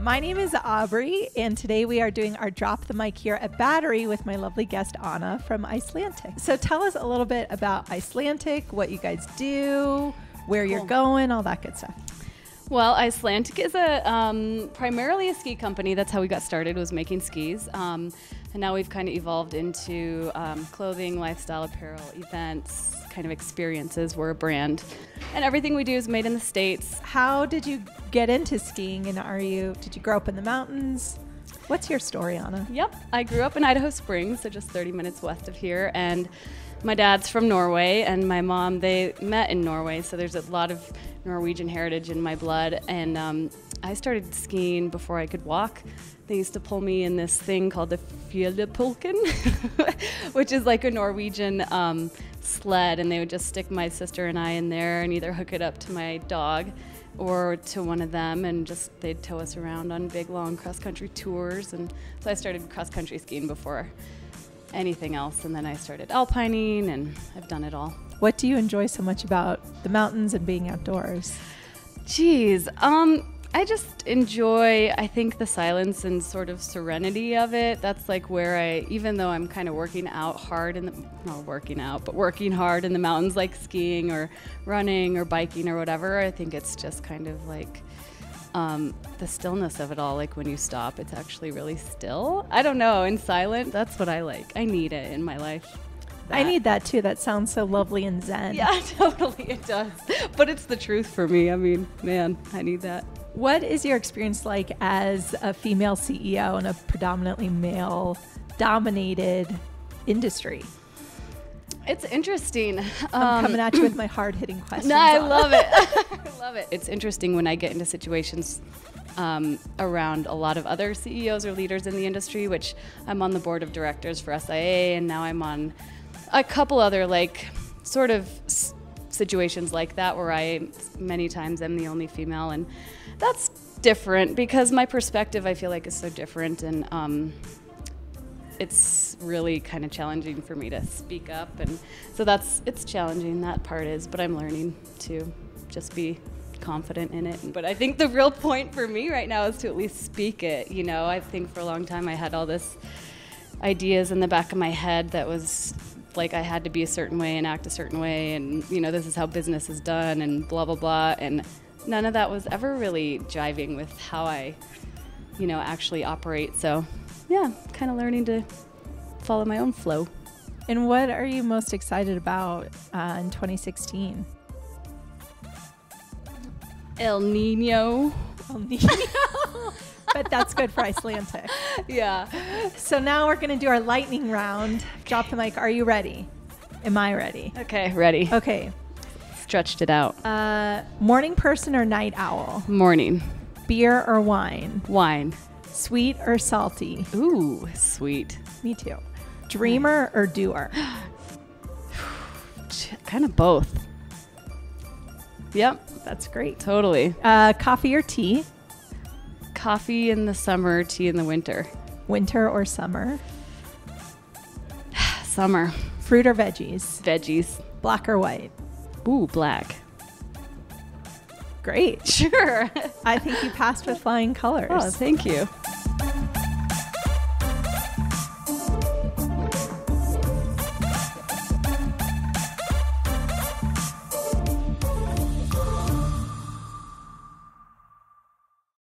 My name is Aubrey, and today we are doing our Drop the Mic here at Battery with my lovely guest Anna from Icelantic. So tell us a little bit about Icelantic, what you guys do, where you're going, all that good stuff. Well, Icelantic is a um, primarily a ski company. That's how we got started was making skis, um, and now we've kind of evolved into um, clothing, lifestyle apparel, events, kind of experiences. We're a brand, and everything we do is made in the states. How did you get into skiing, and are you did you grow up in the mountains? What's your story, Anna? Yep, I grew up in Idaho Springs, so just 30 minutes west of here, and my dad's from Norway, and my mom they met in Norway, so there's a lot of Norwegian heritage in my blood, and um, I started skiing before I could walk. They used to pull me in this thing called the Fjellapulken, which is like a Norwegian um, sled, and they would just stick my sister and I in there and either hook it up to my dog or to one of them, and just they'd tow us around on big, long cross country tours. And so I started cross country skiing before anything else, and then I started alpining, and I've done it all. What do you enjoy so much about the mountains and being outdoors? Geez, um, I just enjoy, I think, the silence and sort of serenity of it. That's like where I, even though I'm kind of working out hard in the, not working out, but working hard in the mountains, like skiing or running or biking or whatever, I think it's just kind of like um, the stillness of it all. Like when you stop, it's actually really still. I don't know, and silent, that's what I like. I need it in my life. I need that too. That sounds so lovely and zen. Yeah, totally, it does. But it's the truth for me. I mean, man, I need that. What is your experience like as a female CEO in a predominantly male dominated industry? It's interesting. I'm Um, coming at you with my hard hitting questions. No, I love it. I love it. It's interesting when I get into situations um, around a lot of other CEOs or leaders in the industry, which I'm on the board of directors for SIA, and now I'm on a couple other like sort of s- situations like that where I many times am the only female, and that's different because my perspective I feel like is so different, and um, it's really kind of challenging for me to speak up and so that's it's challenging that part is but i'm learning to just be confident in it. But i think the real point for me right now is to at least speak it you know? I think for a long time i had all this ideas in the back of my head that was like i had to be a certain way and act a certain way and you know this is how business is done and blah blah blah. And none of that was ever really jiving with how i you know actually operate. So yeah kind of learning to follow my own flow And what are you most excited about uh, in 2016? el nino El Nino. but that's good for Icelantic. yeah So now we're going to do our lightning round. Drop the mic. Are you ready? Am I ready? okay ready Okay. stretched it out Uh, morning person or night owl? morning Beer or wine? wine Sweet or salty? ooh sweet Me too. Dreamer or doer? kind of both yep That's great. totally Uh, coffee or tea? coffee in the summer tea in the winter Winter or summer? summer Fruit or veggies? veggies Black or white? ooh black Great. sure I think you passed with flying colors. oh thank you